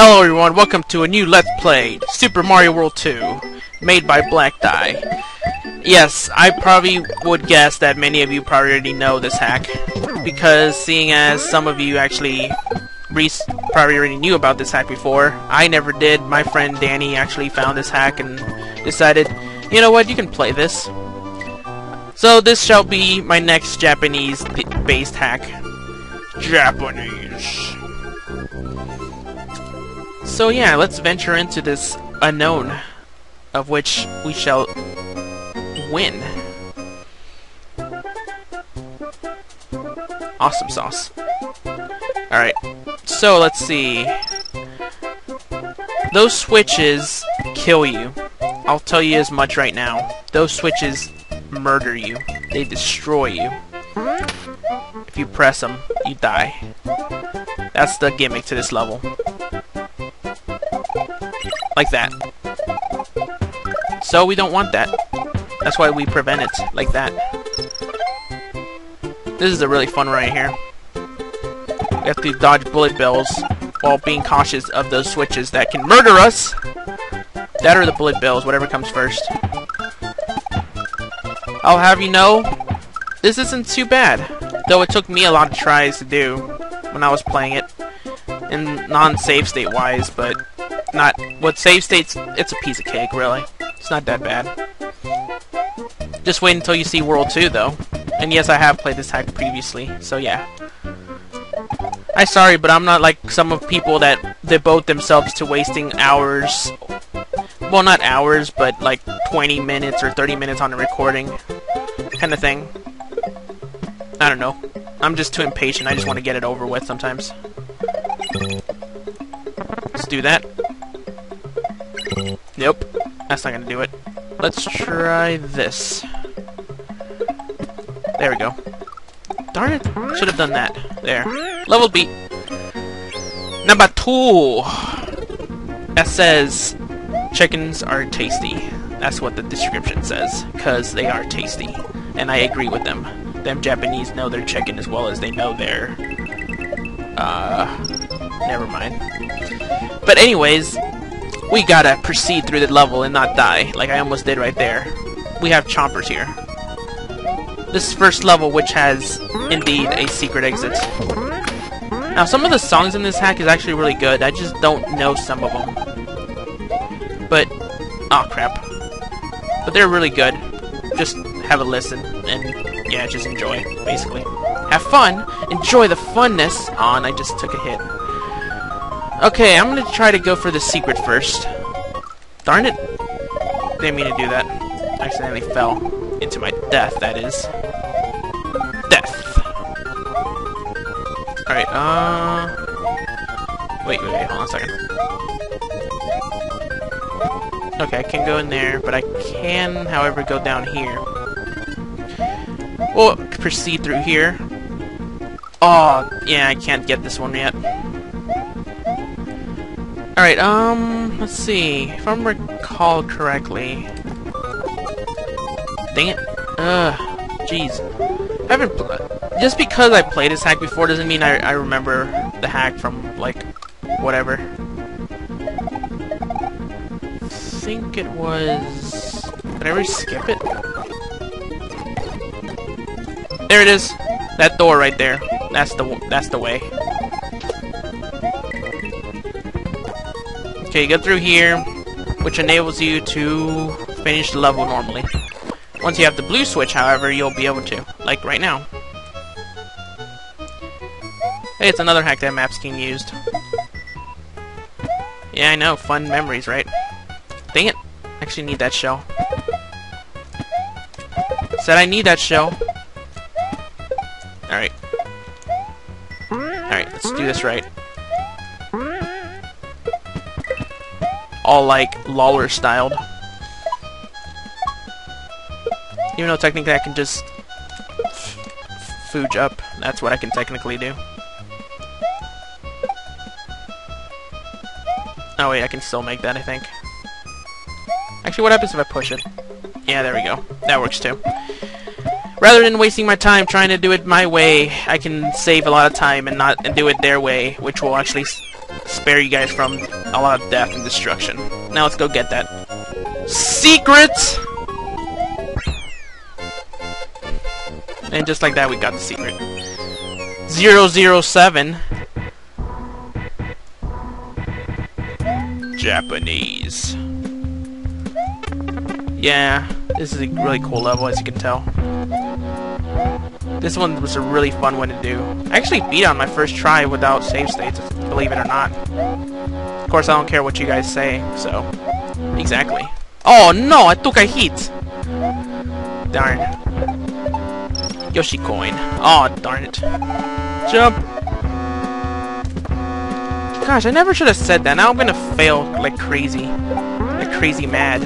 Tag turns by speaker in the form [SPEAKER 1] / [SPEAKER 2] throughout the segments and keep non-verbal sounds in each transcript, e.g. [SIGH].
[SPEAKER 1] Hello everyone, welcome to a new Let's Play, Super Mario World 2, made by Black Dye. Yes, I probably would guess that many of you probably already know this hack, because seeing as some of you actually probably already knew about this hack before, I never did. My friend Danny actually found this hack and decided, you know what, you can play this. So this shall be my next Japanese-based hack. Japanese. So yeah, let's venture into this unknown, of which we shall win. Awesome sauce. Alright, so let's see. Those switches kill you. I'll tell you as much right now. Those switches murder you. They destroy you. If you press them, you die. That's the gimmick to this level. Like that. So we don't want that. That's why we prevent it like that. This is a really fun right here. We have to dodge bullet bills while being cautious of those switches that can murder us. That or the bullet bills, whatever comes first. I'll have you know, this isn't too bad. Though it took me a lot of tries to do when I was playing it. In non-save state wise, but not what save states. It's a piece of cake, really. It's not that bad. Just wait until you see World 2, though. And yes, I have played this hack previously, so yeah. I'm sorry, but I'm not like some of people that devote themselves to wasting hours. Well, not hours, but like 20 minutes or 30 minutes on a recording. Kind of thing. I don't know. I'm just too impatient. I just want to get it over with sometimes. Let's do that. Nope. That's not gonna do it. Let's try this. There we go. Darn it. Should have done that. There. Level beat. Number two. That says, chickens are tasty. That's what the description says. Because they are tasty. And I agree with them. Them Japanese know their chicken as well as they know their... Uh... Never mind. But anyways, we gotta proceed through the level and not die, like I almost did right there. We have chompers here. This first level, which has, indeed, a secret exit. Now, some of the songs in this hack is actually really good, I just don't know some of them. But, oh crap. But they're really good. Just have a listen, and yeah, just enjoy, basically. Have fun, enjoy the funness. Oh, and I just took a hit. Okay, I'm gonna try to go for the secret first. Darn it! Didn't mean to do that. Accidentally fell into my death, that is. Death! Alright, uh... Wait, wait, wait, hold on a second. Okay, I can go in there, but I can, however, go down here. We'll proceed through here. Oh, yeah, I can't get this one yet. Alright, um, let's see. If I'm recall correctly... Dang it. Ugh, jeez. I haven't... Just because I played this hack before doesn't mean I, I remember the hack from, like, whatever. I think it was... Did I already skip it? There it is! That door right there. That's the, that's the way. Okay, go through here, which enables you to finish the level normally. Once you have the blue switch, however, you'll be able to, like right now. Hey, it's another hack that map's being used. Yeah, I know, fun memories, right? Dang it, I actually need that shell. Said I need that shell. Alright. Alright, let's do this right. All like Lawler styled. Even though technically I can just fooge up. That's what I can technically do. Oh wait, I can still make that, I think. Actually, what happens if I push it? Yeah, there we go. That works too. Rather than wasting my time trying to do it my way, I can save a lot of time and not and do it their way, which will actually spare you guys from a lot of death and destruction. Now let's go get that. Secret! And just like that, we got the secret. 007. Japanese. Yeah, this is a really cool level, as you can tell. This one was a really fun one to do. I actually beat on my first try without save states, believe it or not. Of course, I don't care what you guys say, so... Exactly. Oh no, I took a hit! Darn. Yoshi coin. Oh, darn it. Jump! Gosh, I never should have said that. Now I'm gonna fail like crazy. Like crazy mad.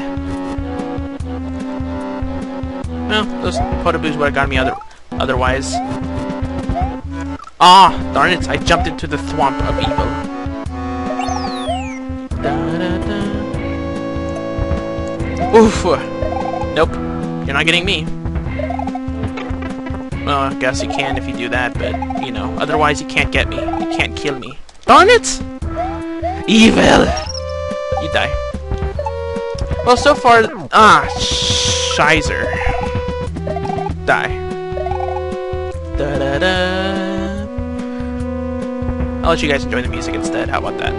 [SPEAKER 1] Well, those Podoboos would have got me other otherwise. Ah, darn it, I jumped into the swamp of evil. Da, da, da. Oof. Nope. You're not getting me. Well, I guess you can if you do that, but, you know, otherwise you can't get me. You can't kill me. Darn it! Evil! You die. Well, so far... Ah, Shizer. Die. Da da da. I'll let you guys enjoy the music instead. How about that?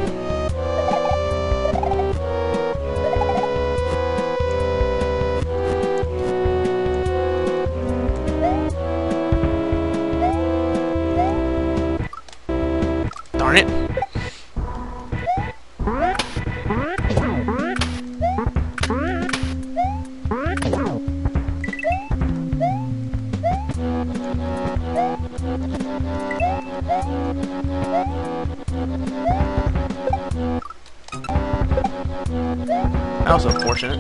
[SPEAKER 1] Darn it. That was unfortunate.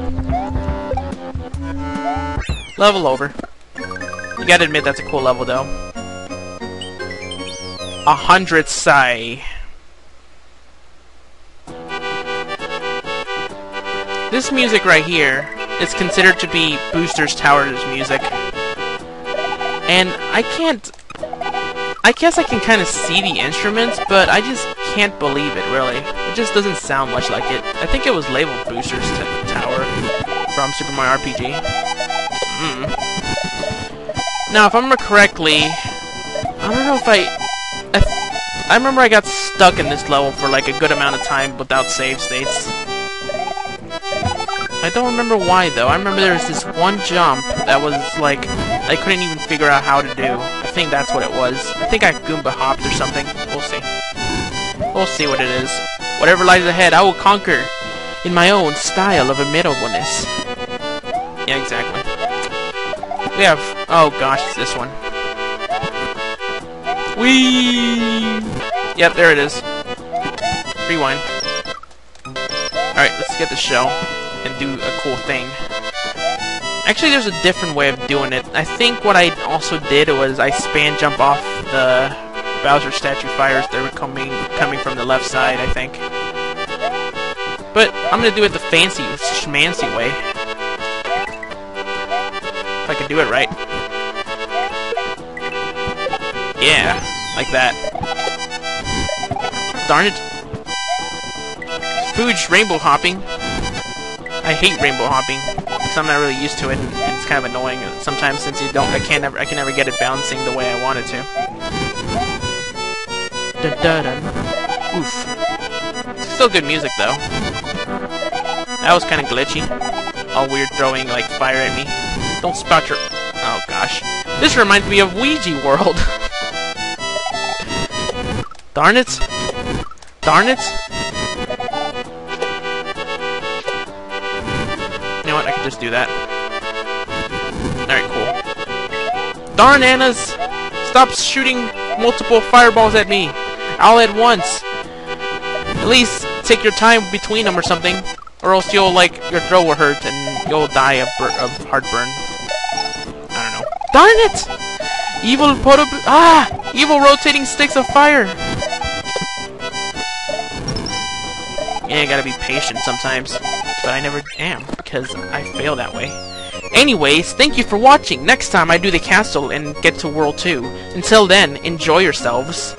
[SPEAKER 1] Level over. You gotta admit that's a cool level though. A hundred Sai. This music right here is considered to be Booster's Tower's music. And I can't... I guess I can kind of see the instruments, but I just can't believe it, really. It just doesn't sound much like it. I think it was labeled Booster's Tower from Super Mario RPG. Mm. Now, if I remember correctly, I don't know if I... I, I remember I got stuck in this level for like a good amount of time without save states. I don't remember why, though. I remember there was this one jump that was, like, I couldn't even figure out how to do. I think that's what it was. I think I Goomba hopped or something. We'll see. We'll see what it is. Whatever lies ahead, I will conquer in my own style of immeasurableness. Yeah, exactly. We have... Oh, gosh, it's this one. Whee! Yep, there it is. Rewind. Alright, let's get the shell and do a cool thing. Actually, there's a different way of doing it. I think what I also did was I span jump off the Bowser statue fires that were coming coming from the left side, I think. But I'm gonna do it the fancy, schmancy way. If I can do it right. Yeah, like that. Darn it. Fuge rainbow hopping. I hate rainbow hopping I'm not really used to it, and it's kind of annoying sometimes since you don't. I can't never. I can never get it bouncing the way I want it to. Dun, dun, dun. Oof. Still good music though. That was kind of glitchy. All weird throwing like fire at me. Don't spout your. Oh gosh. This reminds me of Ouija World. [LAUGHS] Darn it! Darn it! Just do that. Alright, cool. Darn Annas! Stop shooting multiple fireballs at me! All at once! At least take your time between them or something. Or else you'll, like, your throat will hurt and you'll die of, of heartburn. I don't know. Darn it! Evil proto- Ah! Evil rotating sticks of fire! Yeah, I gotta be patient sometimes. But I never am, because I fail that way. Anyways, thank you for watching. Next time I do the castle and get to World 2. Until then, enjoy yourselves.